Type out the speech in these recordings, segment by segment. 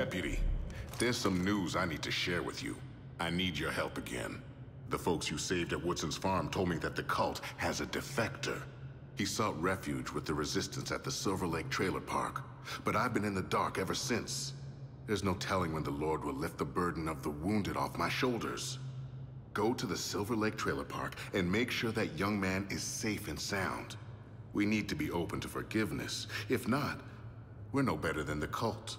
Deputy, there's some news I need to share with you. I need your help again. The folks you saved at Woodson's farm told me that the cult has a defector. He sought refuge with the Resistance at the Silver Lake Trailer Park, but I've been in the dark ever since. There's no telling when the Lord will lift the burden of the wounded off my shoulders. Go to the Silver Lake Trailer Park and make sure that young man is safe and sound. We need to be open to forgiveness. If not, we're no better than the cult.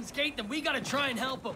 Satan's gate, then we gotta try and help him.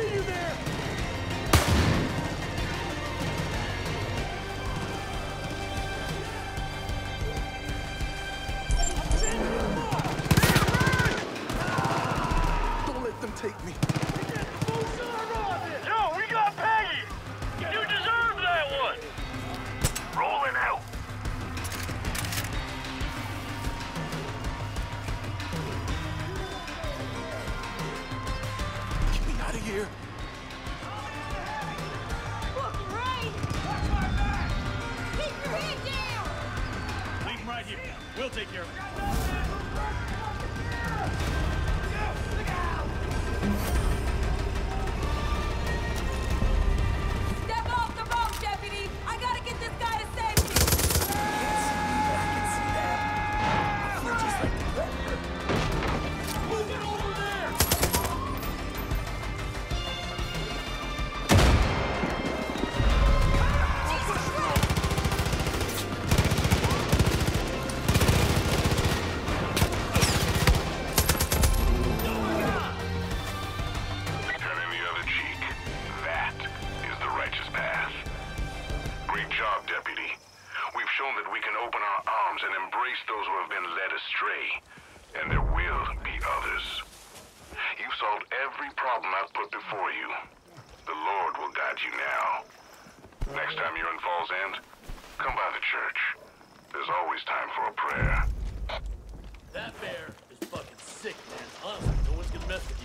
see you there! Arms and embrace those who have been led astray. And there will be others. You've solved every problem I've put before you. The Lord will guide you now. Next time you're in Falls End, come by the church. There's always time for a prayer. That bear is fucking sick, man. Honestly, no one's gonna mess with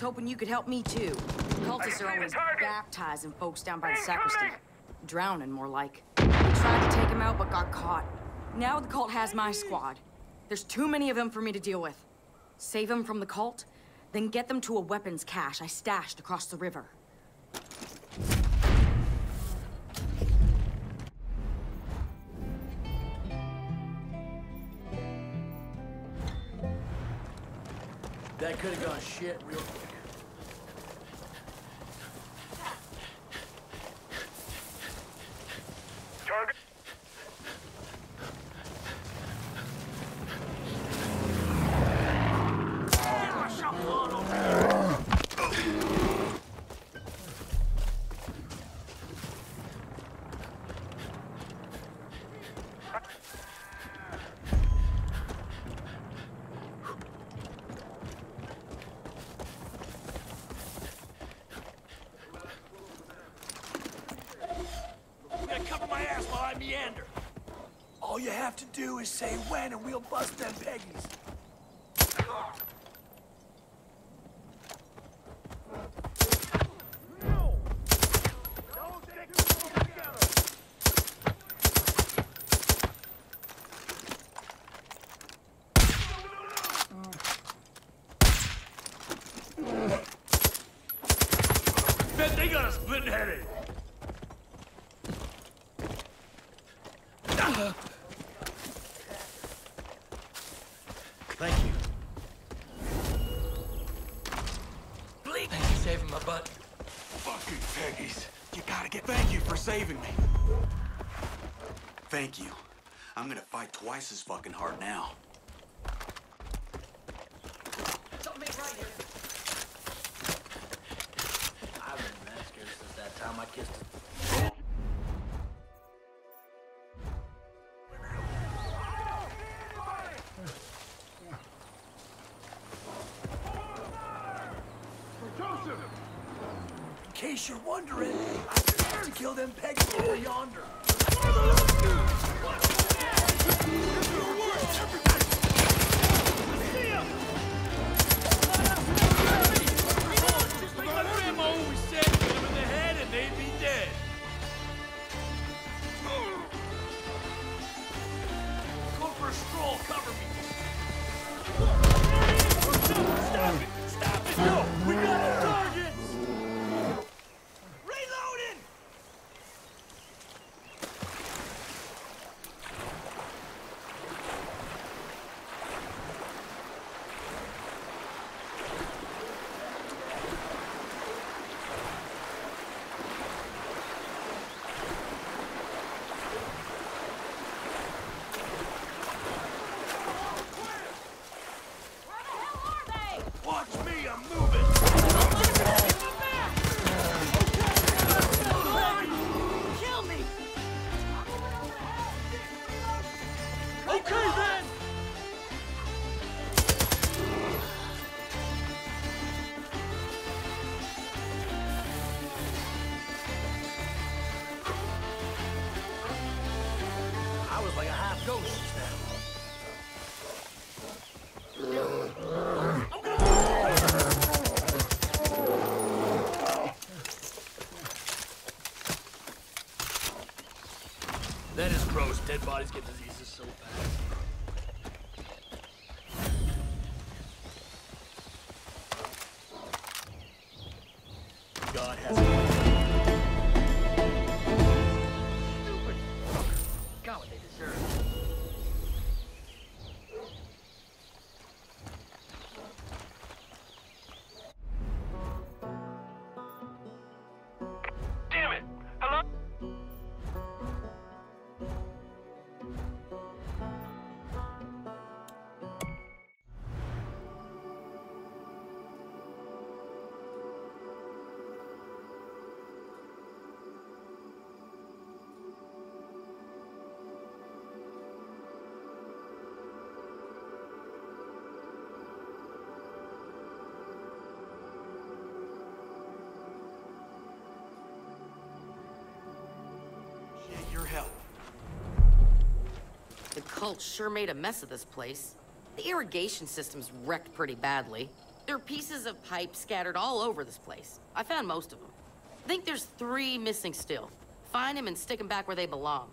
Was hoping you could help me too. Cultists are always baptizing folks down by the sacristy. Drowning, more like. We tried to take him out, but got caught. Now the cult has my squad. There's too many of them for me to deal with. Save them from the cult, then get them to a weapons cache I stashed across the river. That could have gone shit real quick. Target. You gotta cover my ass while I meander. All you have to do is say when and we'll bust them peggies. They got a split headache. Twice as fucking hard now. I've been that since that time I kissed a In case you're wondering, I have to kill them pegs over yonder. Just your help. The cult sure made a mess of this place. The irrigation system's wrecked pretty badly. There are pieces of pipe scattered all over this place. I found most of them. I think there's three missing still. Find them and stick them back where they belong.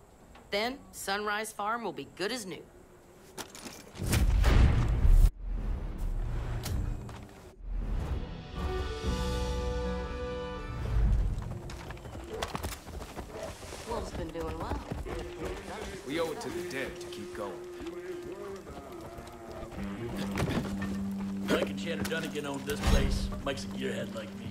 Then, Sunrise Farm will be good as new. Place. head like me.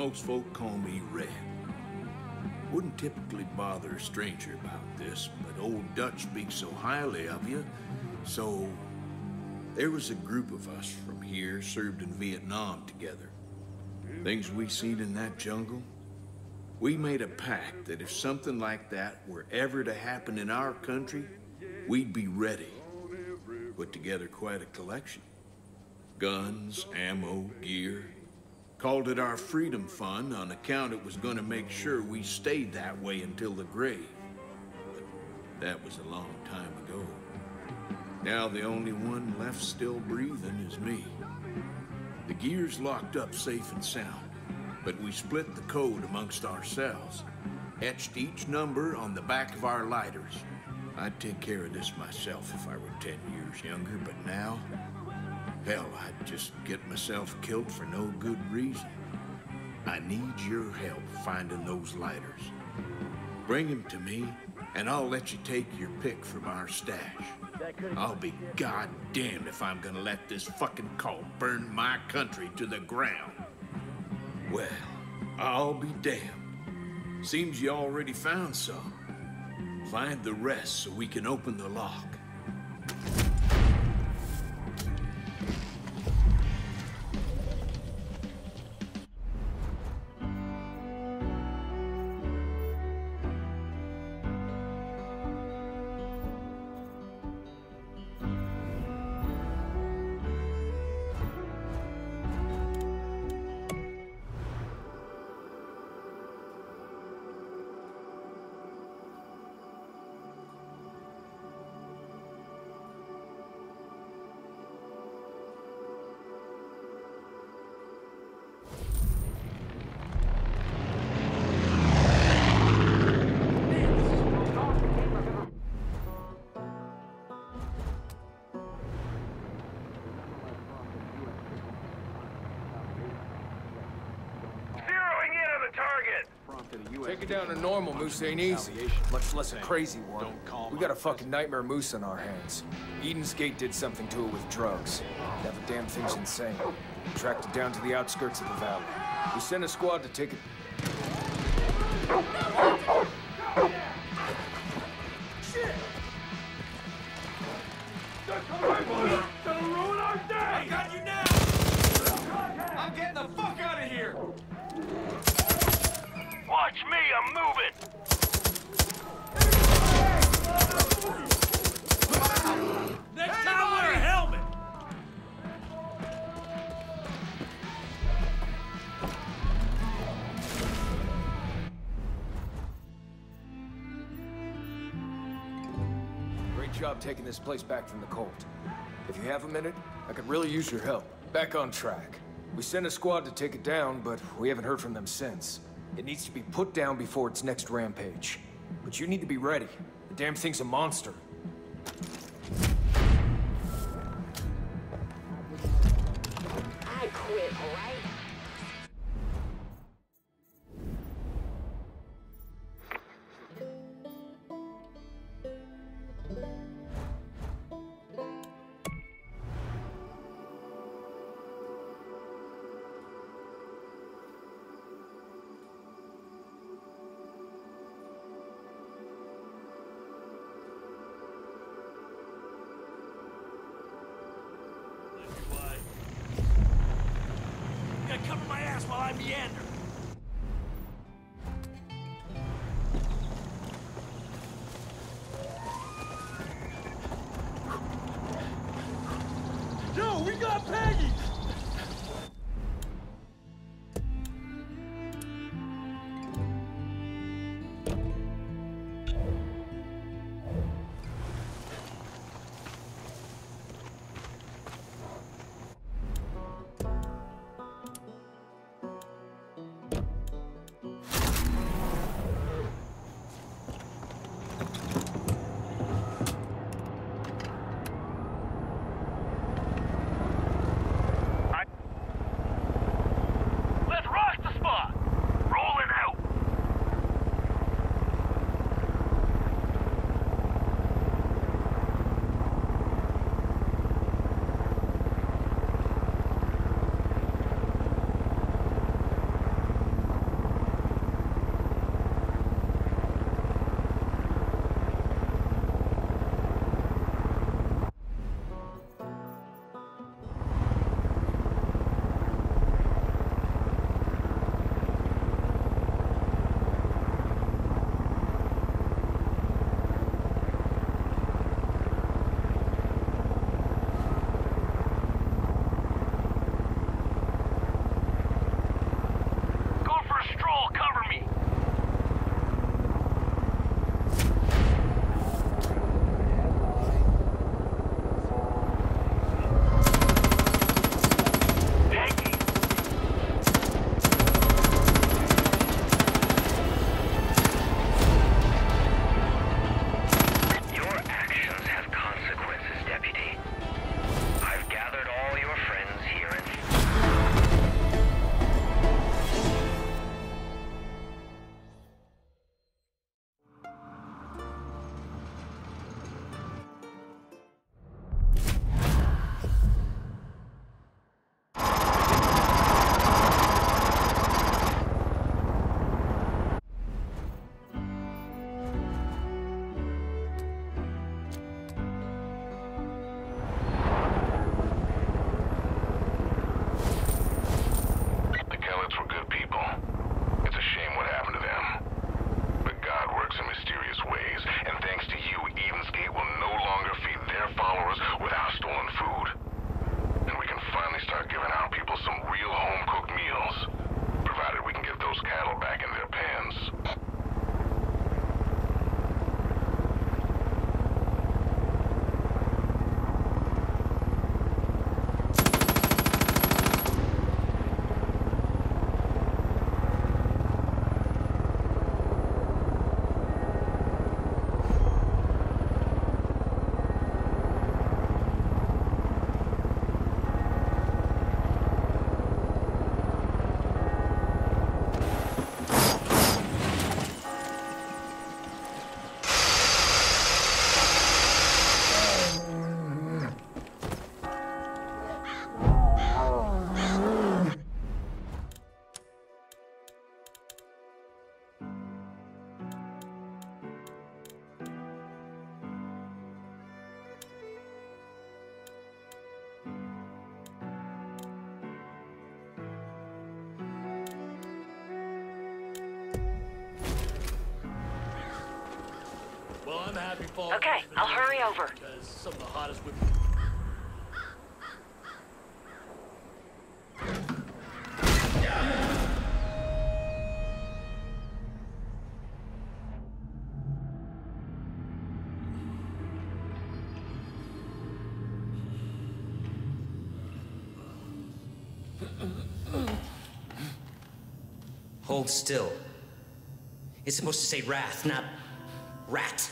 Most folk call me Red. Wouldn't typically bother a stranger about this, but old Dutch speaks so highly of you, so... There was a group of us from here served in Vietnam together. Things we seen in that jungle, we made a pact that if something like that were ever to happen in our country, we'd be ready. Put together quite a collection. Guns, ammo, gear. Called it our Freedom Fund on account it was gonna make sure we stayed that way until the grave. But that was a long time ago. Now the only one left still breathing is me. The gear's locked up safe and sound, but we split the code amongst ourselves. Etched each number on the back of our lighters. I'd take care of this myself if I were ten years younger, but now... Hell, I'd just get myself killed for no good reason. I need your help finding those lighters. Bring them to me, and I'll let you take your pick from our stash. I'll be goddamned if I'm gonna let this fucking cult burn my country to the ground. Well, I'll be damned. Seems you already found some. Find the rest so we can open the lock. Moose ain't easy. Much less a crazy one. We got a fucking nightmare moose on our hands. Eden's Gate did something to it with drugs. That the damn thing's insane. Tracked it down to the outskirts of the valley. We sent a squad to take it... taking this place back from the cult. If you have a minute, I could really use your help. Back on track. We sent a squad to take it down, but we haven't heard from them since. It needs to be put down before its next rampage. But you need to be ready. The damn thing's a monster. While I meander. Okay, I'll hurry over. Because some of the hottest women. Hold still. It's supposed to say wrath, not rat.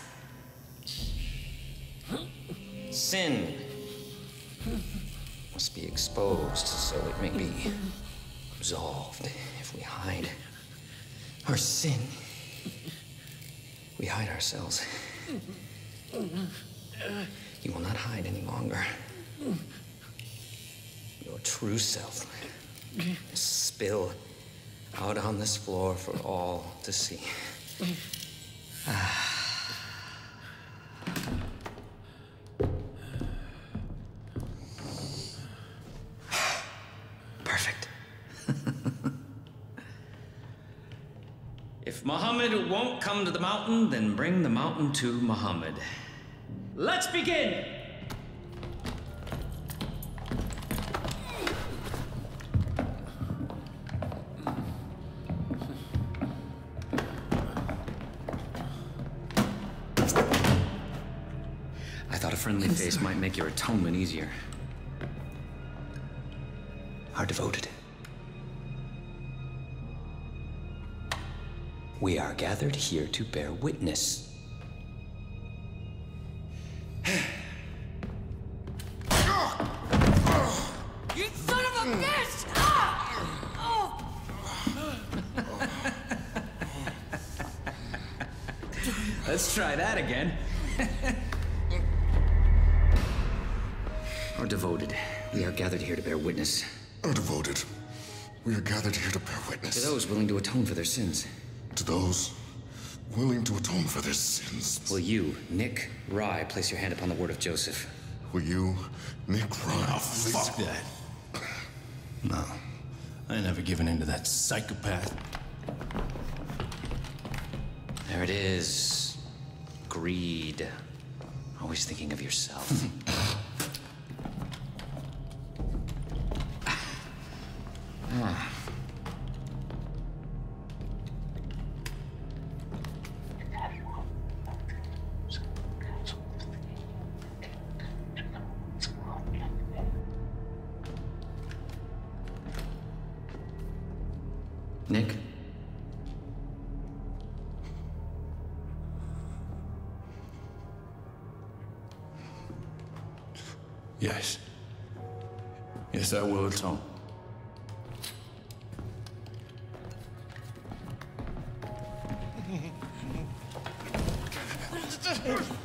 Sin must be exposed so it may be absolved if we hide our sin. We hide ourselves. You will not hide any longer. Your true self will spill out on this floor for all to see. Ah. Perfect. if Muhammad won't come to the mountain, then bring the mountain to Muhammad. Let's begin! I thought a friendly face might make your atonement easier. Are devoted. We are gathered here to bear witness. You son of a bitch! Ah! Oh! Let's try that again. Are devoted. We are gathered here to bear witness. Are devoted. We are gathered here to bear witness. To witness. those willing to atone for their sins. To those willing to atone for their sins. Will you, Nick Rye, place your hand upon the word of Joseph? Will you, Nick Rye? Oh, fuck that. No. I ain't never given in to that psychopath. There it is. Greed. Always thinking of yourself. Ah. It's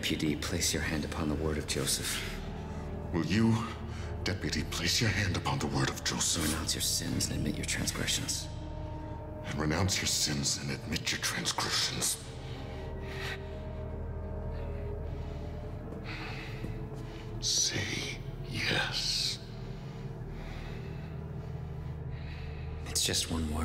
deputy, place your hand upon the word of Joseph? Will you, deputy, place your hand upon the word of Joseph Renounce your sins and admit your transgressions. and renounce your sins and admit your transgressions? Say yes. It's just one word.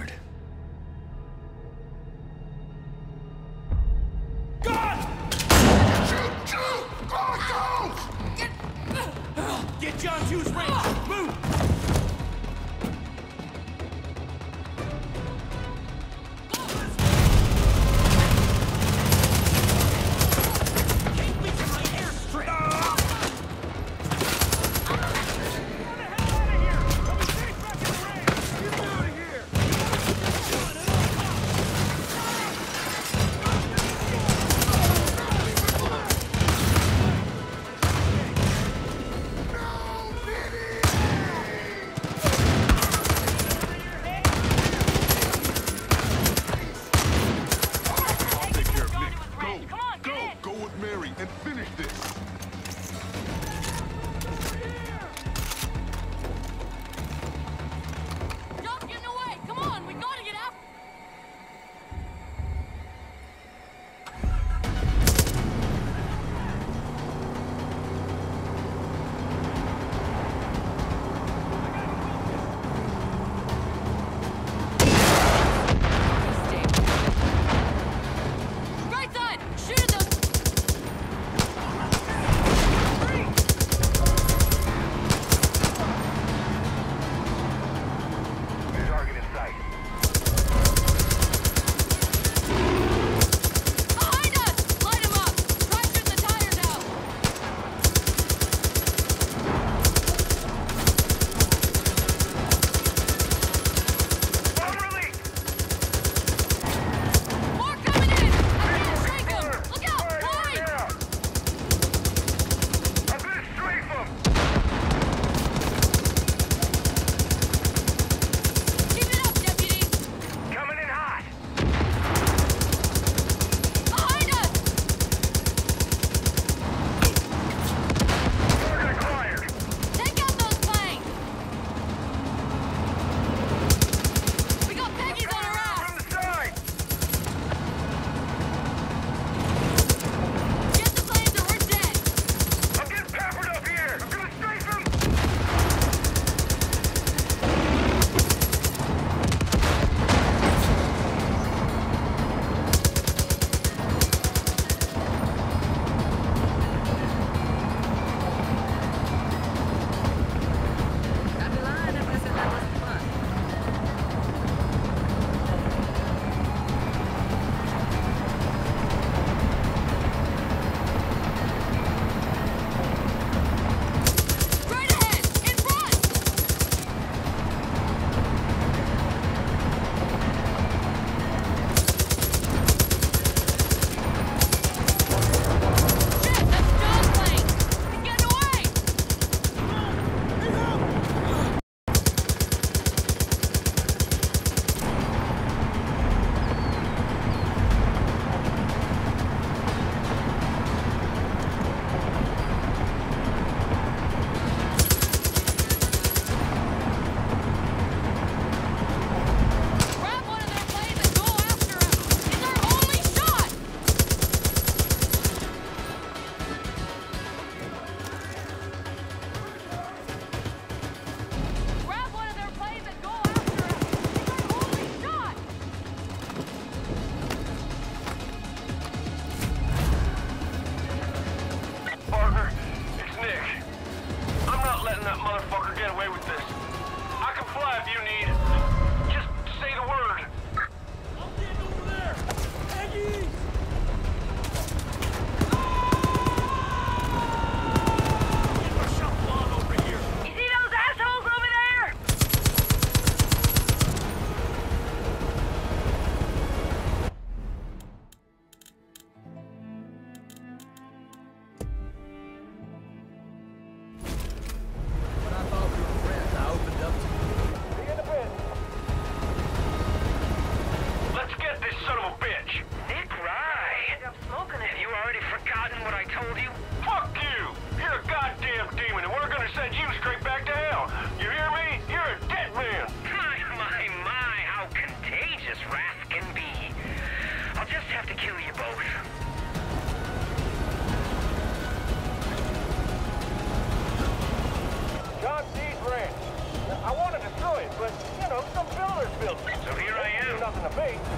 building. So here I am. Nothing to me.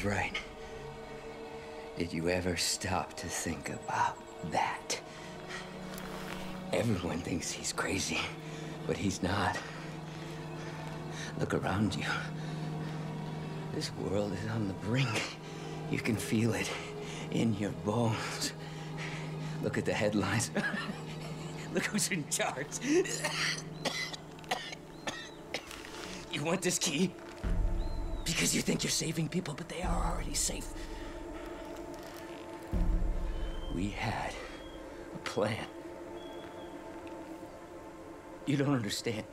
was right. Did you ever stop to think about that? Everyone thinks he's crazy, but he's not. Look around you. This world is on the brink. You can feel it in your bones. Look at the headlines. Look who's in charge. you want this key? Because you think you're saving people, but they are already safe. We had a plan. You don't understand.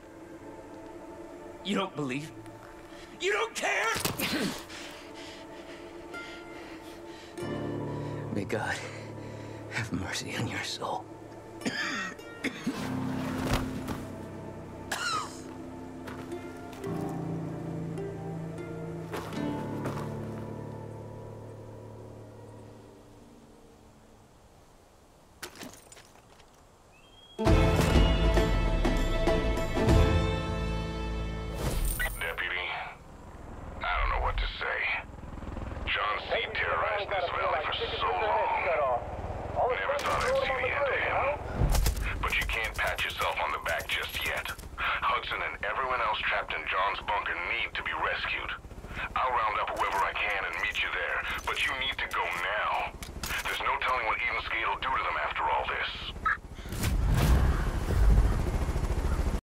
You don't believe. You don't care! May God have mercy on your soul.